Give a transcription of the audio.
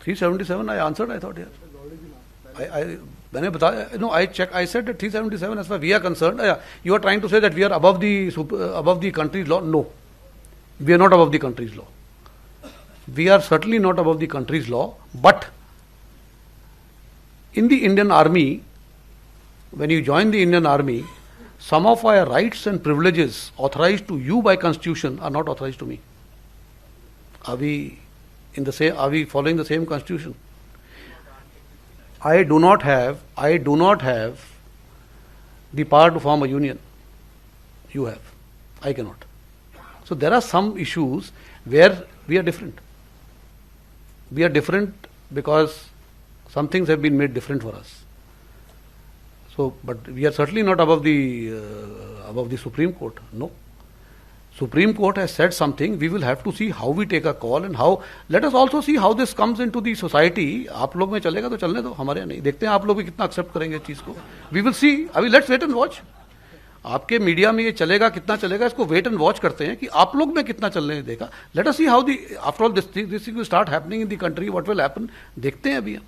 377 I answered, I thought, yeah. I, I, when I no, I check. I said that 377 as far as we are concerned. Uh, you are trying to say that we are above the super, above the country's law. No, we are not above the country's law. We are certainly not above the country's law. But in the Indian Army, when you join the Indian Army, some of our rights and privileges authorized to you by constitution are not authorized to me. Are we in the same are we following the same constitution I do not have, I do not have the power to form a union. You have. I cannot. So there are some issues where we are different. We are different because some things have been made different for us. So, but we are certainly not above the uh, above the Supreme Court. No. Supreme Court has said something, we will have to see how we take a call and how, let us also see how this comes into the society. आप लोग में चलेगा तो चलने दो हमारे नहीं। देखते हैं आप लोग भी कितना एक्सेप्ट करेंगे इस चीज़ को। वी विल सी अभी लेट्स वेट एंड वॉच आपके मीडिया में ये चलेगा कितना चलेगा इसको वेट एंड वॉच करते हैं कि आप लोग में कितना चलने देगा let us see how the after all this this start happening in the country what will happen देखते हैं अभी हम।